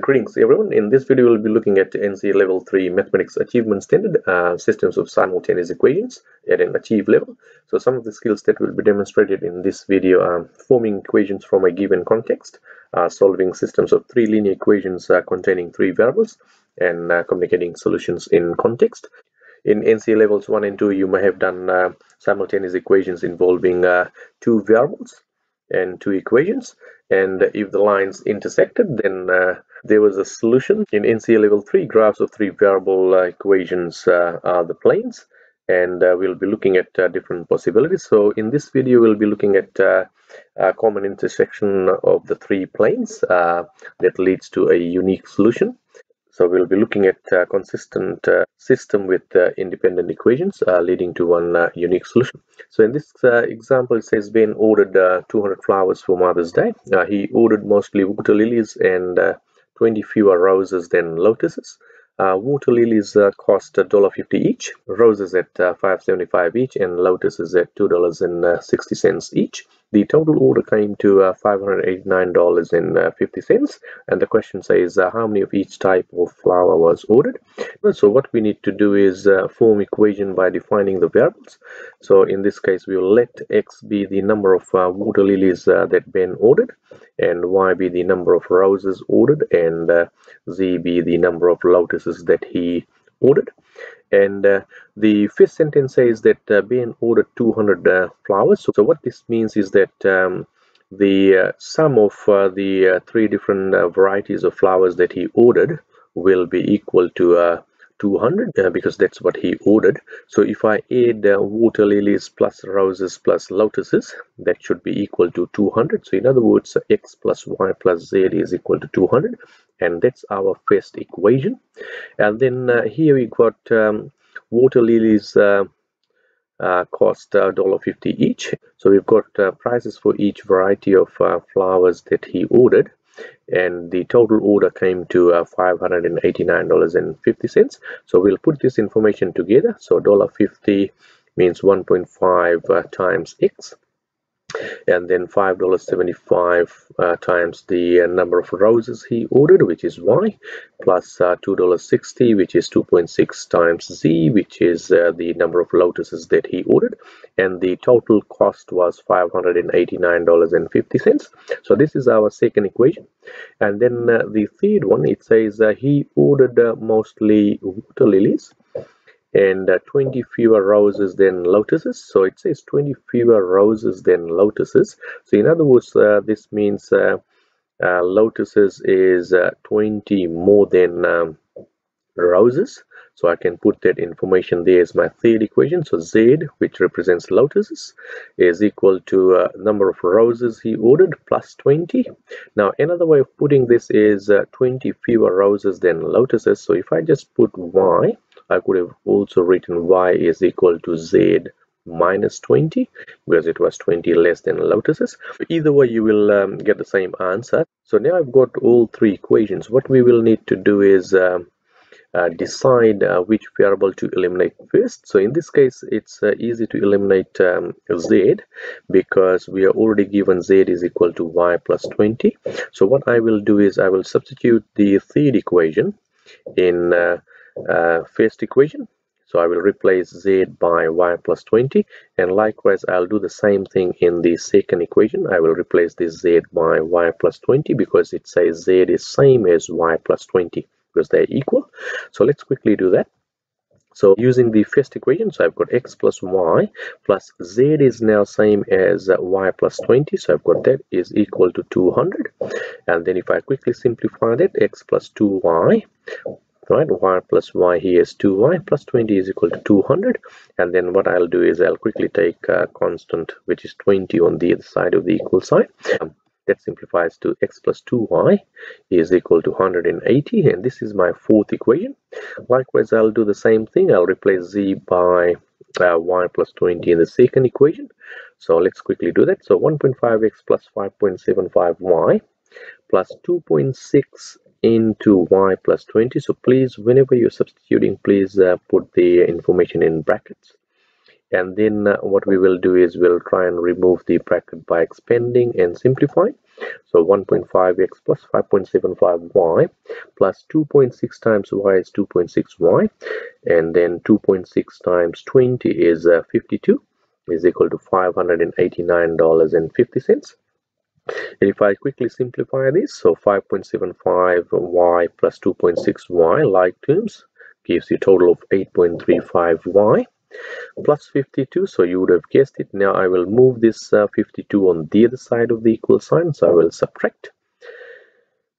Greetings everyone. In this video we'll be looking at NCEA Level 3 Mathematics Achievement Standard uh, Systems of Simultaneous Equations at an Achieve level. So some of the skills that will be demonstrated in this video are forming equations from a given context, uh, solving systems of three linear equations uh, containing three variables, and uh, communicating solutions in context. In NCEA Levels 1 and 2 you may have done uh, simultaneous equations involving uh, two variables and two equations and if the lines intersected then there was a solution in NCEA level 3 graphs of three variable uh, equations uh, are the planes and uh, we'll be looking at uh, different possibilities so in this video we'll be looking at uh, a common intersection of the three planes that leads to a unique solution so we'll be looking at a consistent uh, system with uh, independent equations uh, leading to one uh, unique solution. So in this uh, example, it says Ben ordered uh, 200 flowers for Mother's Day. he ordered mostly water lilies and 20 fewer roses than lotuses. Uh, water lilies uh, cost $1.50 each, roses at uh, $5.75 each, and lotuses at $2.60 each. The total order came to uh, $589.50, and the question says uh, how many of each type of flower was ordered. So what we need to do is uh, form equation by defining the variables. So in this case, we will let x be the number of water lilies that Ben ordered, and y be the number of roses ordered, and z be the number of lotuses that he ordered. And uh, the fifth sentence says that uh, Ben ordered 200 uh, flowers. So, so, what this means is that um, the uh, sum of uh, the three different varieties of flowers that he ordered will be equal to 200 uh, because that's what he ordered. So if I add uh, water lilies plus roses plus lotuses that should be equal to 200 so in other words x plus y plus z is equal to 200 and that's our first equation. And then uh, here we got um, water lilies uh, uh, cost $1.50 each. So we've got uh, prices for each variety of flowers that he ordered and the total order came to uh, $589.50 so we'll put this information together. So $1.50 means 1.5 uh, times x and then five dollars 75 uh, times the uh, number of roses he ordered which is y plus uh, two dollars 60 which is 2.6 times z which is uh, the number of lotuses that he ordered. And the total cost was 589 dollars and 50 cents. So this is our second equation. And then uh, the third one it says uh, he ordered mostly water lilies and uh, 20 fewer roses than lotuses. So it says 20 fewer roses than lotuses. So in other words uh, this means uh, uh lotuses is uh, 20 more than um, roses. So I can put that information there as my third equation. So Z which represents lotuses is equal to uh, number of roses he ordered plus 20 now another way of putting this is 20 fewer roses than lotuses. So if I just put Y I could have also written y is equal to z minus 20 because it was 20 less than lotuses. Either way you will um, get the same answer. So now I've got all three equations. What we will need to do is um, uh, decide uh, which variable to eliminate first. So in this case it's uh, easy to eliminate um, z because we are already given z is equal to y plus 20 so what I will do is I will substitute the third equation in uh, first equation. So I will replace z by y plus 20 and likewise I'll do the same thing in the second equation. I will replace this z by y plus 20 because it says z is same as y plus 20 because they're equal. So let's quickly do that. So using the first equation so I've got x plus y plus z is now same as y plus 20 so I've got that is equal to 200 and then if I quickly simplify that x plus 2y right y plus y here is 2y plus 20 is equal to 200 and then what I'll do is I'll quickly take a constant which is 20 on the other side of the equal sign. Um, that simplifies to x plus 2y is equal to 180 and this is my fourth equation. Likewise I'll do the same thing. I'll replace z by uh, y plus 20 in the second equation. So let's quickly do that. So 1.5x plus 5.75y plus 2.6 into y plus 20 so please whenever you're substituting please uh, put the information in brackets. And then uh, what we will do is we'll try and remove the bracket by expanding and simplifying. So 1.5x plus 5.75y plus 2.6 times y is 2.6y and then 2.6 times 20 is uh, 52 is equal to $589.50. If I quickly simplify this, so 5.75y plus 2.6y like terms gives you a total of 8.35y plus 52 so you would have guessed it. Now I will move this uh, 52 on the other side of the equal sign so I will subtract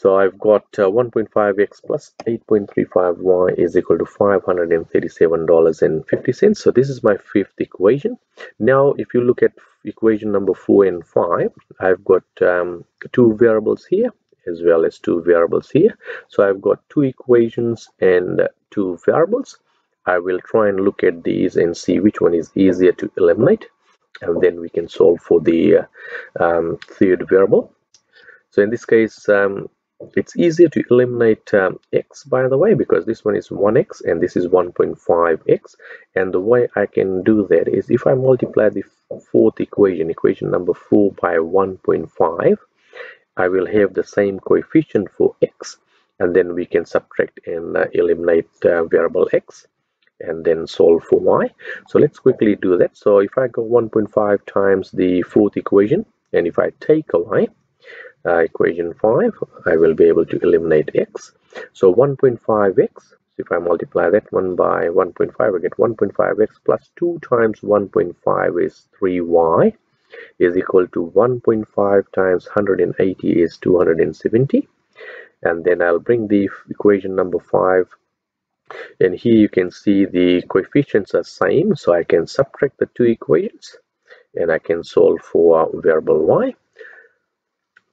so I've got uh, 1.5x plus 8.35y is equal to $537.50 so this is my fifth equation. Now if you look at equation number 4 and 5 I've got um, two variables here as well as two variables here. So I've got two equations and two variables. I will try and look at these and see which one is easier to eliminate and then we can solve for the uh, um, third variable. So in this case um, it's easier to eliminate um, x by the way because this one is 1x and this is 1.5x and the way I can do that is if I multiply the fourth equation equation number 4 by 1.5 I will have the same coefficient for x. And then we can subtract and uh, eliminate uh, variable x and then solve for y. So let's quickly do that. So if I go 1.5 times the fourth equation and if I take away uh, equation 5 I will be able to eliminate x. So 1.5x if I multiply that one by 1.5 I get 1.5x plus 2 times 1.5 is 3y is equal to 1.5 times 180 is 270 and then I'll bring the equation number 5 and here you can see the coefficients are same so I can subtract the two equations and I can solve for variable y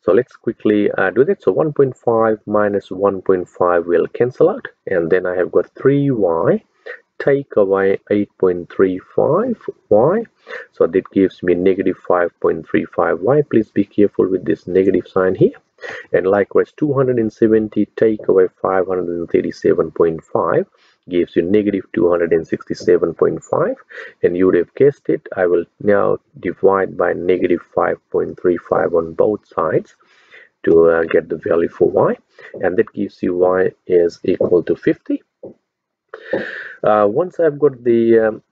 so let's quickly uh, do that. So 1.5 minus 1.5 will cancel out. And then I have got 3y take away 8.35y so that gives me negative 5.35y please be careful with this negative sign here. And likewise 270 take away 537.5 gives you negative 267.5 and you would have guessed it I will now divide by negative 5.35 on both sides to uh, get the value for y. And that gives you y is equal to 50 uh, once I've got the um,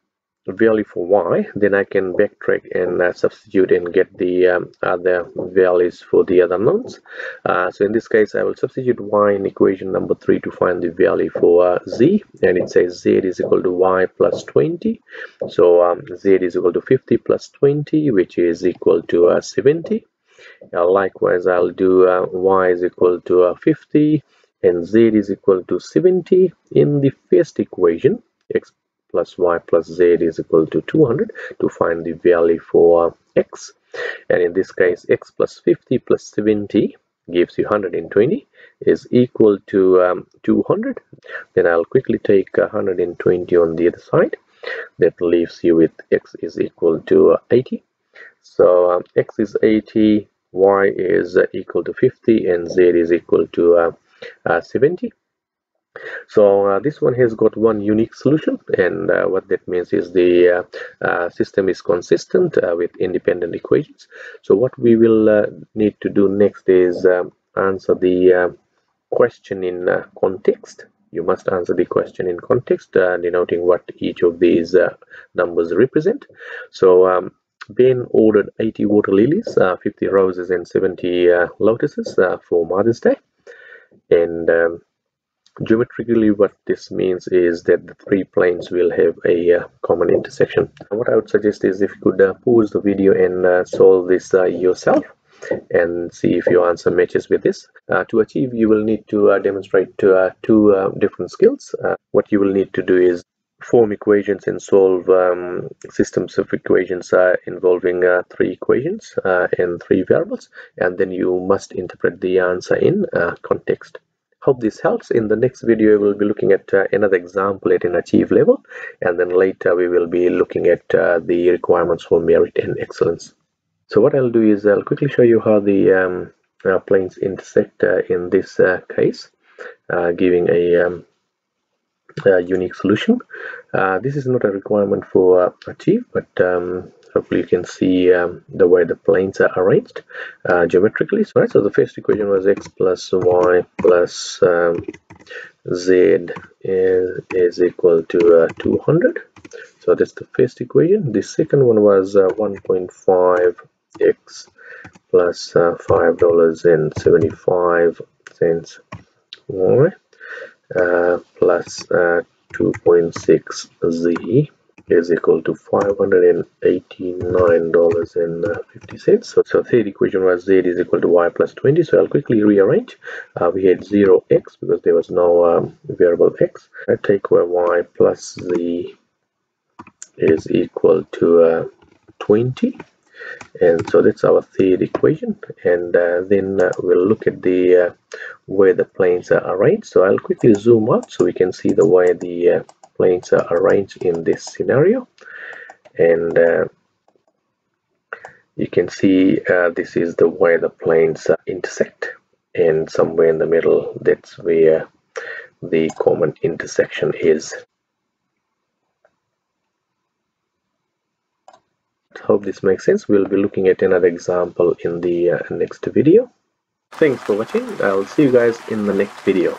value for y then I can backtrack and uh, substitute and get the um, other values for the other nodes. Uh, so in this case I will substitute y in equation number 3 to find the value for uh, z and it says z is equal to y plus 20 so um, z is equal to 50 plus 20 which is equal to uh, 70 likewise I'll do uh, y is equal to uh, 50 and z is equal to 70 in the first equation plus y plus z is equal to 200 to find the value for x. And in this case x plus 50 plus 70 gives you 120 is equal to um, 200 then I'll quickly take 120 on the other side. That leaves you with x is equal to 80 so um, x is 80 y is equal to 50 and z is equal to uh, uh, 70 so uh, this one has got one unique solution and uh, what that means is the uh, uh system is consistent uh, with independent equations. So what we will uh, need to do next is um, answer the question in context. You must answer the question in context denoting what each of these numbers represent. So um, Ben ordered 80 water lilies, 50 roses and 70 lotuses for Mother's Day. And um, Geometrically, what this means is that the three planes will have a uh, common intersection. What I would suggest is if you could uh, pause the video and uh, solve this uh, yourself and see if your answer matches with this. Uh, to achieve, you will need to uh, demonstrate two different skills. what you will need to do is form equations and solve um, systems of equations involving three equations and three variables, and then you must interpret the answer in context hope this helps. In the next video we will be looking at uh, another example at an achieve level and then later we will be looking at uh, the requirements for merit and excellence. So what i'll do is i'll quickly show you how the um, uh, planes intersect uh, in this uh, case giving a, um, a, unique solution. This is not a requirement for achieve but um, hopefully you can see um, the way the planes are arranged uh, geometrically. So, right, so the first equation was x plus y plus um, z is, is equal to uh, 200 so that's the first equation. The second one was uh, 1.5 x plus uh, five dollars and 75 cents y. uh, plus uh, 2.6 z is equal to $589.50. So, so third equation was z is equal to y plus 20. So I'll quickly rearrange. Uh, we had 0x because there was no um, variable x. I take where y plus z is equal to uh, 20 and so that's our third equation. And uh, then uh, we'll look at the uh, where the planes are arranged. So I'll quickly zoom out so we can see the way the uh, planes are arranged in this scenario. And uh, you can see uh, this is the way the planes intersect. And somewhere in the middle that's where the common intersection is hope this makes sense. We'll be looking at another example in the uh, next video. Thanks for watching. I'll see you guys in the next video